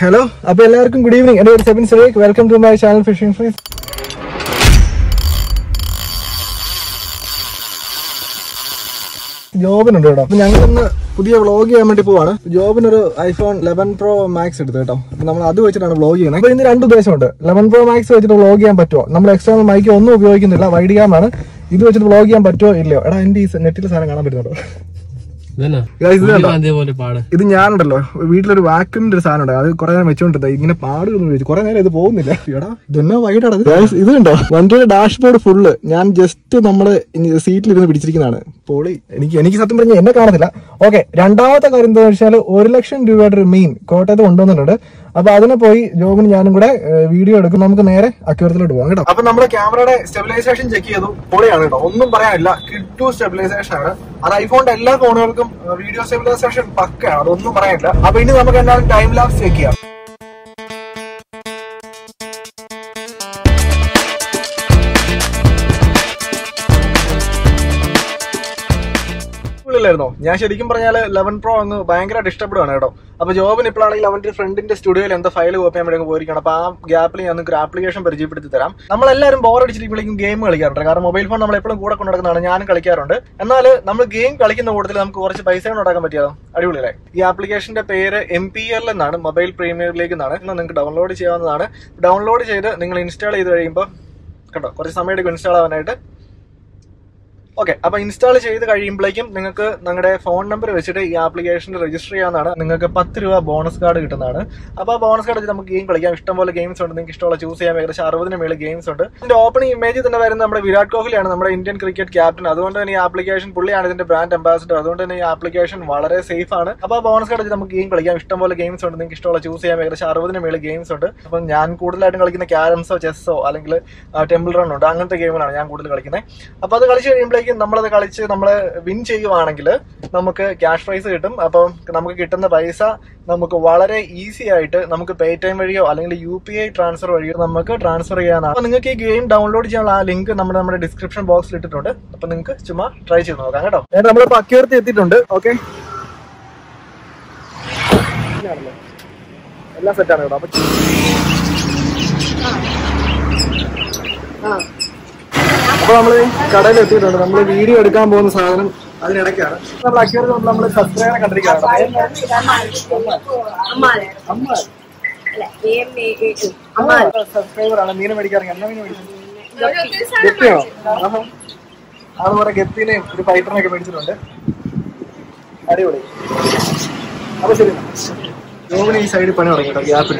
Hello അപ്പൊ എല്ലാവർക്കും good evening എന്റെ ഒരു seven Surekh welcome to my channel fishing freeze ജോബിനുണ്ട് കേട്ടോ. അപ്പൊ ഞങ്ങളിന്ന് പുതിയ വ്ളോഗ് ചെയ്യാൻ വേണ്ടി പോവാണ്. ജോബിനൊരു ഐഫോൺ ലെവൻ പ്രോ മാക്സ് എടുത്തു കേട്ടോ. അപ്പൊ നമ്മൾ അത് വെച്ചിട്ടാണ് വ്ളോഗ് ചെയ്യുന്നത്. അപ്പൊ ഇന്ന് രണ്ട് ഉദ്ദേശമുണ്ട്. ലെവൻ പ്രോ മാക്സ് വെച്ചിട്ട് വ്ളോഗ് ചെയ്യാൻ പറ്റുമോ? നമ്മൾ എക്സ്റ്റേണൽ മൈക്ക് ഒന്നും ഉപയോഗിക്കുന്നില്ല. വൈഡ് ഇത് വെച്ചിട്ട് വ്ളോഗ് ചെയ്യാൻ പറ്റുമോ? ഇല്ലയോ. എടാ എന്റെ ഈ നെറ്റിൽ സാധനം കാണാൻ പറ്റുന്നുണ്ടോ? ഇത് ഞാനുണ്ടല്ലോ. വീട്ടിലൊരു വാക്യൂമിന്റെ ഒരു സാധനം ഉണ്ട്. അത് കുറെ നേരം വെച്ചോണ്ടിരുന്നത്. ഇങ്ങനെ പാടുകളൊന്നും ചോദിച്ചു കുറെ നേരം ഇത് പോകുന്നില്ല. എടാ ഇതെന്നാ വൈകിട്ടാണ് ഇത് കണ്ടോ? വണ്ടിയുടെ ഡാഷ്ബോർഡ് ഫുള്ള് ഞാൻ ജസ്റ്റ് നമ്മൾ സീറ്റിൽ ഇരുന്ന് പിടിച്ചിരിക്കുന്നതാണ്. പോളി. എനിക്ക് എനിക്ക് സത്യം പറഞ്ഞാൽ എന്നെ കാണത്തില്ല ഓക്കെ രണ്ടാമത്തെ കാര്യം എന്താ വെച്ചാൽ ഒരു ലക്ഷം രൂപയുടെ ഒരു മീൻ കോട്ടയത്ത് കൊണ്ടുവന്നിട്ടുണ്ട്. അപ്പൊ അതിനെ പോയി ജോബിന് ഞാനും കൂടെ വീഡിയോ എടുക്കും. നമുക്ക് നേരെ അക്യൂരത്തിലോട്ട് പോകാം കേട്ടോ. അപ്പൊ നമ്മുടെ ക്യാമറയുടെ സ്റ്റെബിലൈസേഷൻ ചെക്ക് ചെയ്തു. പൊളിയാണ് കേട്ടോ. ഒന്നും പറയാനില്ല. കിട്ടു സ്റ്റെബിലൈസേഷൻ ആണ്. അത് ഐഫോണിന്റെ എല്ലാ ഫോണുകൾക്കും വീഡിയോ സ്റ്റെബിലൈസേഷൻ പക്കയാണ്. അതൊന്നും പറയാനില്ല. അപ്പൊ ഇനി നമുക്ക് എന്തായാലും ടൈം ലാപ്സ് ചെക്ക് ചെയ്യാം. ായിരുന്നോ ഞാൻ ശരിക്കും പറഞ്ഞാൽ ലെവൻ പ്രോ അങ്ങ് ഭയങ്കരമായിട്ട് ഇഷ്ടപ്പെടുകയാണ് കേട്ടോ. അപ്പൊ ജോബിന് ഇപ്പോഴാണെങ്കിൽ അവന്റെ ഫ്രണ്ടിന്റെ സ്റ്റുഡിയോയിൽ എന്താ ഫയൽ കോപ്പി ചെയ്യാൻ വേണ്ടി പോയിരിക്കണം അപ്പൊ ആ ഗ്യാപ്പിൽ ഞാൻ ഒരു ആപ്ലിക്കേഷൻ പരിചയപ്പെടുത്തി തരാം. നമ്മളെല്ലാവരും ബോർ അടിച്ചിരിക്കുമ്പോഴേക്കും ഗെയിം കളിക്കാറുണ്ട്. കാരണം മൊബൈൽ ഫോൺ നമ്മൾ എപ്പോഴും കൂടെ കൊണ്ടുനടക്കുന്നതാണ്. ഞാനും കളിക്കാറുണ്ട്. എന്നാൽ നമ്മൾ ഗെയിം കളിക്കുന്ന കൂട്ടത്തിൽ നമുക്ക് കുറച്ച് പൈസ ഉണ്ടാക്കാൻ പറ്റിയതോ അടിപൊളിയല്ലേ ഈ ആപ്ലിക്കേഷന്റെ പേര് എം പി എൽ എന്നാണ്. മൊബൈൽ പ്രീമിയർ ലീഗ് എന്നാണ്. ഇന്ന് നിങ്ങൾക്ക് ഡൗൺലോഡ് ചെയ്യാവുന്നതാണ്. ഡൗൺലോഡ് ചെയ്ത് നിങ്ങൾ ഇൻസ്റ്റാൾ ചെയ്ത് കഴിയുമ്പോൾ കേട്ടോ കുറച്ച് സമയം എടുക്കും ഇൻസ്റ്റാൾ ആവാനായിട്ട്. ഓക്കെ അപ്പൊ ഇൻസ്റ്റാൾ ചെയ്ത് കഴിയുമ്പോഴേക്കും നിങ്ങൾക്ക് നിങ്ങളുടെ ഫോൺ നമ്പർ വെച്ചിട്ട് ഈ ആപ്ലിക്കേഷൻ രജിസ്റ്റർ ചെയ്യാവുന്നതാണ്. നിങ്ങൾക്ക് പത്ത് രൂപ ബോണസ് കാർഡ് കിട്ടുന്നതാണ്. അപ്പൊ ആ ബോണസ് കാർഡ് വെച്ച് നമുക്ക് ഗെയിം കളിക്കാം. ഇഷ്ടംപോലെ ഗെയിംസ് ഉണ്ട്. നിങ്ങൾക്ക് ഇഷ്ടമുള്ള ചൂസ് ചെയ്യാൻ ഏകദേശം അറുപതിന് മേളിൽ ഗെയിംസ് ഉണ്ട്. ഇതിന്റെ ഓപ്പണിംഗ് ഇമേജ് തന്നെ വരുന്നത് നമ്മുടെ വിരാട് കോഹ്ലിയാണ്. നമ്മുടെ ഇന്ത്യൻ ക്രിക്കറ്റ് ക്യാപ്റ്റൻ അതുകൊണ്ട് തന്നെ ഈ ആപ്ലിക്കേഷൻ പുള്ളിയാണ് ഇതിന്റെ ബ്രാൻഡ് അംബാസിഡർ അതുകൊണ്ട് തന്നെ ഈ ആപ്ലിക്കേഷൻ വളരെ സേഫ് ആണ്. അപ്പൊ ആ ബോണസ് കാർഡ് വെച്ച് നമുക്ക് ഗെയിം കളിക്കാം. ഇഷ്ടംപോലെ ഗെയിംസ് ഉണ്ട്. നിങ്ങൾക്ക് ഇഷ്ടമുള്ള ചൂസ് ചെയ്യാൻ ഏകദേശം അറുപതിന് മേളിൽ ഗെയിംസ് ഉണ്ട്. അപ്പം ഞാൻ കൂടുതലായിട്ടും കളിക്കുന്ന ക്യാരംസോ ചെസ്സോ അല്ലെങ്കിൽ ടെമ്പിൾ റൺ ഉണ്ട്. അങ്ങനത്തെ ഗെയിമുകളാണ് ഞാൻ കൂടുതൽ കളിക്കുന്നത്. അപ്പൊ അത് കളിച്ച് കഴിയുമ്പോഴേക്കും നമ്മളത് കളിച്ച് നമ്മൾ വിൻ ചെയ്യുവാണെങ്കിൽ നമുക്ക് ക്യാഷ് പ്രൈസ് കിട്ടും. അപ്പം നമുക്ക് കിട്ടുന്ന പൈസ നമുക്ക് വളരെ ഈസി ആയിട്ട് നമുക്ക് പേ ടൈം വഴിയോ അല്ലെങ്കിൽ യു പി ഐ ട്രാൻസ്ഫർ വഴിയോ നമുക്ക് ട്രാൻസ്ഫർ ചെയ്യാനാണ് അപ്പൊ നിങ്ങൾക്ക് ഈ ഗെയിം ഡൗൺലോഡ് ചെയ്യാനുള്ള ആ ലിങ്ക് നമ്മുടെ നമ്മുടെ ഡിസ്ക്രിപ്ഷൻ ബോക്സിൽ ഇട്ടിട്ടുണ്ട്. അപ്പൊ നിങ്ങൾക്ക് ചുമ്മാ ട്രൈ ചെയ്ത് നോക്കാം കേട്ടോ. ഞാൻ നമ്മളിപ്പോ അക്യൂർത്തി എത്തിയിട്ടുണ്ട്. ഓക്കെ എല്ലാം സെറ്റാണ് കേട്ടോ. അപ്പൊ അപ്പൊ നമ്മൾ കടയിൽ എത്തിയിട്ടുണ്ട് നമ്മൾ വീഡിയോ എടുക്കാൻ പോകുന്ന സാധനം അതിനിടയ്ക്കാണ്. നമ്മൾ അക്യൂർ നമ്മൾ കണ്ടിരിക്കുകയാണ്. ആണ് മീൻ മീൻ ഗപ്പിയോ കുറെ ഗപ്പിനെയും ഒരു ഫൈറ്ററിനെയൊക്കെ മേടിച്ചിട്ടുണ്ട്. അടിപൊളി. അപ്പൊ ശരി. ഈ സൈഡിൽ പണി തുടങ്ങി കേട്ടോ. ഗ്യാപ്പിൽ.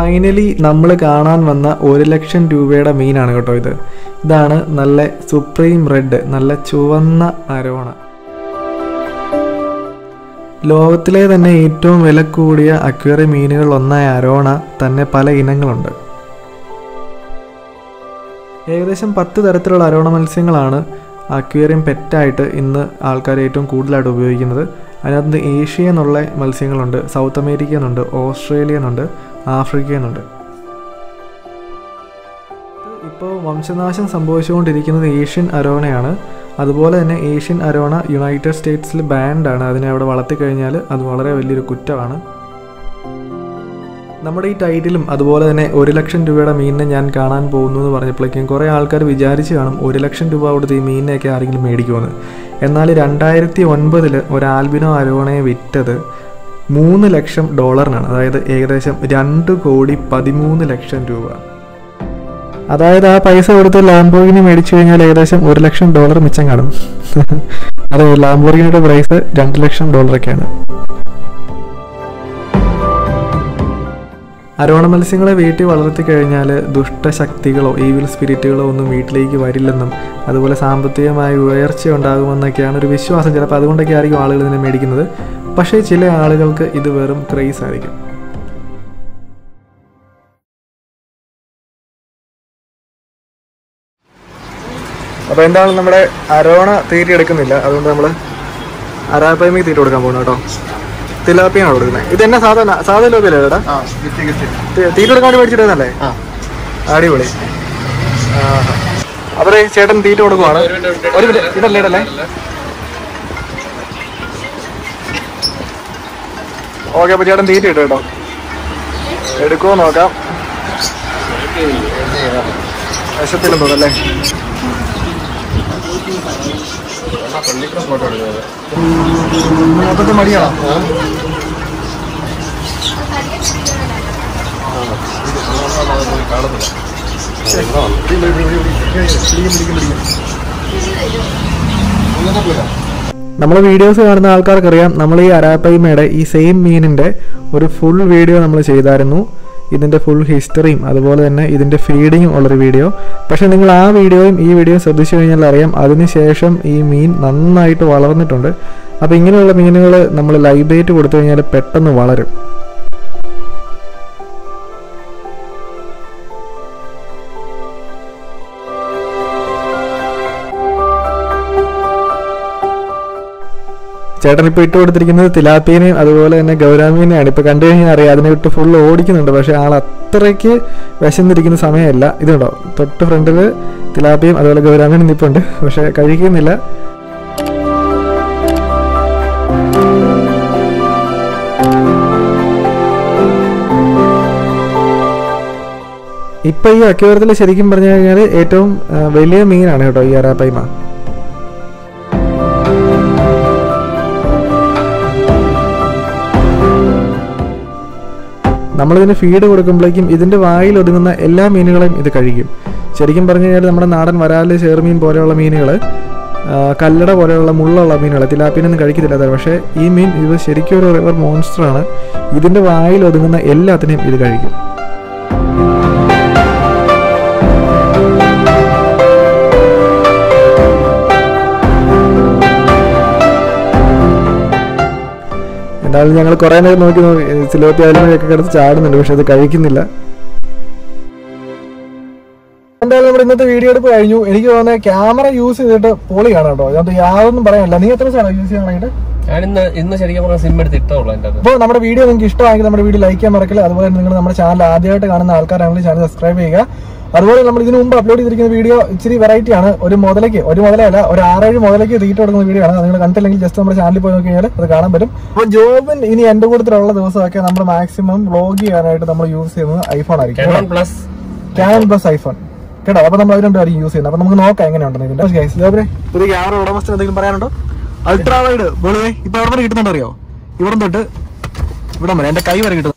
ഫൈനലി നമ്മൾ കാണാൻ വന്ന ഒരു ലക്ഷം രൂപയുടെ മീനാണ് കേട്ടോ ഇത്. ഇതാണ് നല്ല സുപ്രീം റെഡ് നല്ല ചുവന്ന അരോണ ലോകത്തിലെ തന്നെ ഏറ്റവും വില കൂടിയ അക്വേറി മീനുകൾ ഒന്നായ അരോണ തന്നെ പല ഇനങ്ങളുണ്ട്. ഏകദേശം പത്ത് തരത്തിലുള്ള അരോണ മത്സ്യങ്ങളാണ് അക്വേറിയം പെറ്റായിട്ട് ഇന്ന് ആൾക്കാർ ഏറ്റവും കൂടുതലായിട്ട് ഉപയോഗിക്കുന്നത്. അതിനകത്ത് ഏഷ്യ എന്നുള്ള മത്സ്യങ്ങളുണ്ട് സൗത്ത് അമേരിക്ക എന്നുണ്ട് ഓസ്ട്രേലിയ എന്നുണ്ട് ആഫ്രിക്ക എന്നുണ്ട് ഇപ്പോൾ വംശനാശം സംഭവിച്ചുകൊണ്ടിരിക്കുന്നത് ഏഷ്യൻ അരോണയാണ്. അതുപോലെ തന്നെ ഏഷ്യൻ അരോണ യുണൈറ്റഡ് സ്റ്റേറ്റ്സിൽ ബാൻഡാണ്. അതിനെ അവിടെ വളർത്തിക്കഴിഞ്ഞാൽ അത് വളരെ വലിയൊരു കുറ്റമാണ്. നമ്മുടെ ഈ ടൈറ്റിലും അതുപോലെ തന്നെ ഒരു ലക്ഷം രൂപയുടെ മീനിനെ ഞാൻ കാണാൻ പോകുന്നു എന്ന് പറഞ്ഞപ്പോഴേക്കും കുറേ ആൾക്കാർ വിചാരിച്ച് കാണും ഒരു ലക്ഷം രൂപ കൊടുത്ത് ഈ മീനിനെയൊക്കെ ആരെങ്കിലും മേടിക്കുമെന്ന്. എന്നാൽ രണ്ടായിരത്തി ഒൻപതിൽ ഒരു ആൽബിനോ അരോണയെ വിറ്റത് മൂന്ന് ലക്ഷം ഡോളറിനാണ്. അതായത് ഏകദേശം രണ്ട് കോടി പതിമൂന്ന് ലക്ഷം രൂപ. അതായത് ആ പൈസ കൊടുത്ത് ലാംബോർഗിനി മേടിച്ചു കഴിഞ്ഞാൽ ഏകദേശം ഒരു ലക്ഷം ഡോളർ മിച്ചം കാണും. അതെ ലാംബോർഗിനിയുടെ പ്രൈസ് രണ്ട് ലക്ഷം ഡോളറൊക്കെയാണ് അരോണ മത്സ്യങ്ങളെ വീട്ടിൽ വളർത്തി കഴിഞ്ഞാൽ ദുഷ്ടശക്തികളോ ഈവിൽ സ്പിരിറ്റുകളോ ഒന്നും വീട്ടിലേക്ക് വരില്ലെന്നും അതുപോലെ സാമ്പത്തികമായ ഉയർച്ച ഉണ്ടാകുമെന്നൊക്കെയാണ് ഒരു വിശ്വാസം. ചിലപ്പോൾ അതുകൊണ്ടൊക്കെ ആയിരിക്കും ആളുകൾ ഇതിനെ മേടിക്കുന്നത്. പക്ഷേ ചില ആളുകൾക്ക് ഇത് വെറും ക്രേസ് ആയിരിക്കും. അപ്പോൾ എന്താണ് നമ്മുടെ അരോണ തീറ്റി എടുക്കുന്നില്ല. അതുകൊണ്ട് നമ്മൾ അരാപ്പയമി തീറ്റ കൊടുക്കാൻ പോകണം കേട്ടോ. തിലാപ്പിയാണ് കൊടുക്കുന്നത്. ഇത് എന്നെ സാധാരണ സാധാ ലോപ്പിയല്ലേ ചേട്ടാ? തീറ്റ കൊടുക്കാൻ വേണ്ടി മേടിച്ചിട്ടല്ലേ അടിപൊളി. അവരെ ചേട്ടൻ തീറ്റ കൊടുക്കുവാണ്. ഒരു മിനിറ്റ് ഇതല്ലേ ഇടല്ലേ ഓക്കെ അപ്പൊ ചേട്ടൻ തീറ്റ ഇട്ടു കേട്ടോ. എടുക്കുമോ നോക്കാം. വിശത്തിലും തോന്നല്ലേ? മൊത്തത്തിൽ മടിയാണോ നമ്മൾ വീഡിയോസ് കാണുന്ന ആൾക്കാർക്കറിയാം നമ്മൾ ഈ അരാപ്പൈമയുടെ ഈ സെയിം മീനിന്റെ ഒരു ഫുൾ വീഡിയോ നമ്മൾ ചെയ്തായിരുന്നു. ഇതിന്റെ ഫുൾ ഹിസ്റ്ററിയും അതുപോലെ തന്നെ ഇതിന്റെ ഫീഡിങ്ങും ഉള്ളൊരു വീഡിയോ പക്ഷേ നിങ്ങൾ ആ വീഡിയോയും ഈ വീഡിയോയും ശ്രദ്ധിച്ചു കഴിഞ്ഞാൽ അറിയാം അതിനുശേഷം ഈ മീൻ നന്നായിട്ട് വളർന്നിട്ടുണ്ട്. അപ്പോൾ ഇങ്ങനെയുള്ള മീനുകൾ നമ്മൾ ലൈബ്രേറ്റ് കൊടുത്തു കഴിഞ്ഞാൽ പെട്ടെന്ന് വളരും. ചേട്ടൻ ഇപ്പോൾ ഇട്ട് കൊടുത്തിരിക്കുന്നത് തിലാപ്പീനെയും അതുപോലെ തന്നെ ഗൗരാമീനെയാണ്. ഇപ്പോൾ കണ്ടു കഴിഞ്ഞാൽ അറിയാം അതിനെ വിട്ട് ഫുൾ ഓടിക്കുന്നുണ്ട്. പക്ഷേ ആൾ അത്രയ്ക്ക് വിശന്നിരിക്കുന്ന സമയമല്ല. ഇതുണ്ടോ? തൊട്ട് ഫ്രണ്ടിൽ തിലാപ്പിയും അതുപോലെ ഗൗരാമീനും നിൽപ്പുണ്ട് പക്ഷേ കഴിക്കുന്നില്ല. ഇപ്പൊ ഈ അക്യൂരത്തിൽ ശരിക്കും പറഞ്ഞു കഴിഞ്ഞാൽ ഏറ്റവും വലിയ മീനാണ് കേട്ടോ ഈ അരാപ്പൈമ. നമ്മളിതിന് ഫീഡ് കൊടുക്കുമ്പോഴേക്കും ഇതിന്റെ വായിൽ ഒതുങ്ങുന്ന എല്ലാ മീനുകളെയും ഇത് കഴിക്കും. ശരിക്കും പറഞ്ഞു കഴിഞ്ഞാൽ നമ്മുടെ നാടൻ വരാൽ ചേർമീൻ പോലെയുള്ള മീനുകൾ കല്ലട പോലെയുള്ള മുള്ളുള്ള മീനുകൾ തിലാപ്പിനൊന്നും കഴിക്കത്തില്ല അതാണ് പക്ഷേ ഈ മീൻ ഇത് ശരിക്കും ഒരു റിവർ മോൺസ്റ്ററാണ് ഇതിന്റെ വായിൽ ഒതുങ്ങുന്ന എല്ലാത്തിനെയും ഇത് കഴിക്കും. എന്തായാലും ഞങ്ങൾ കുറേ നേരം നോക്കി നോക്കി സിലോപ്പി അതിലൊക്കെ കിടന്ന് ചാടുന്നുണ്ട് പക്ഷെ അത് കഴിക്കുന്നില്ല. എന്തായാലും നമ്മുടെ ഇന്നത്തെ വീഡിയോ എടുപ്പ് കഴിഞ്ഞു. എനിക്ക് തോന്നുന്നത് ക്യാമറ യൂസ് ചെയ്തിട്ട് പൊളിയാണ് കേട്ടോ. അതുകൊണ്ട് യാതൊന്നും പറയാനില്ല. നീ എത്ര സാധനം യൂസ് ചെയ്യാനായിട്ട് ഞാൻ ഇന്ന് ഇന്ന് ശരിക്കും പറഞ്ഞ സിം എടുത്ത് ഇട്ടുള്ളൂ എന്റെ അപ്പോൾ നമ്മുടെ വീഡിയോ നിങ്ങൾക്ക് ഇഷ്ടമായെങ്കിൽ നമ്മുടെ വീഡിയോ ലൈക്ക് ചെയ്യാൻ മറക്കില്ല. അതുപോലെ നിങ്ങൾ നമ്മുടെ ചാനൽ ആദ്യമായിട്ട് കാണുന്ന ആൾക്കാരാണെങ്കിൽ ചാനൽ സബ്സ്ക്രൈബ് ചെയ്യുക. അതുപോലെ നമ്മൾ ഇതിനു മുമ്പ് അപ്ലോഡ് ചെയ്തിരിക്കുന്ന വീഡിയോ ഇച്ചിരി വെറൈറ്റി ആണ്. ഒരു മുതലേക്ക് ഒരു മുതലല്ല ഒരു ആറേഴ് മുതലേക്ക് തീറ്റ കൊടുക്കുന്ന വീഡിയോ ആണ്. നിങ്ങൾ കണ്ടില്ലെങ്കിൽ ജസ്റ്റ് നമ്മുടെ ചാനലിൽ പോയി നോക്കി കഴിഞ്ഞാൽ അത് കാണാൻ പറ്റും. അപ്പോൾ ജോബിൻ ഇനി എന്റെ കൂട്ടത്തിലുള്ള ദിവസമൊക്കെ നമ്മൾ മാക്സിമം വ്ലോഗ് ചെയ്യാനായിട്ട് നമ്മൾ യൂസ് ചെയ്യുന്നത് ഐഫോൺ ആയിരിക്കും. പ്ലസ് ക്യാൻ പ്ലസ് ഐഫോൺ കേട്ടോ? അപ്പൊ നമ്മൾ അത് രണ്ടുമായിരിക്കും യൂസ് ചെയ്യുന്നത്. അപ്പൊ നമുക്ക് നോക്കാം എങ്ങനെയുണ്ടെന്ന് ഇതിന്റെ. Guys, ഇതേപോലെ പുതിയ ക്യാമറ ഉടമസ്ഥ എന്തെങ്കിലും പറയാനുണ്ടോ? അൾട്രാ വൈഡ് ഇപ്പൊ എവിടെ വരെ കിട്ടുന്നുണ്ടോ അറിയോ? ഇവിടെ തൊട്ട് ഇവിടെ വരെ. എന്റെ കൈ വരെ കിട്ടുന്നു.